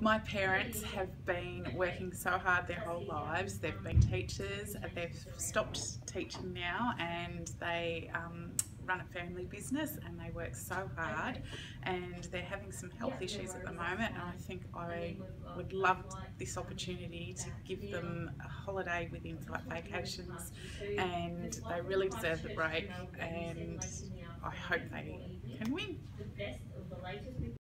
My parents have been working so hard their whole lives. They've been teachers. They've stopped teaching now, and they um, run a family business and they work so hard and they're having some health issues at the moment and I think I would love this opportunity to give them a holiday with flight Vacations and they really deserve the break and I hope they can win.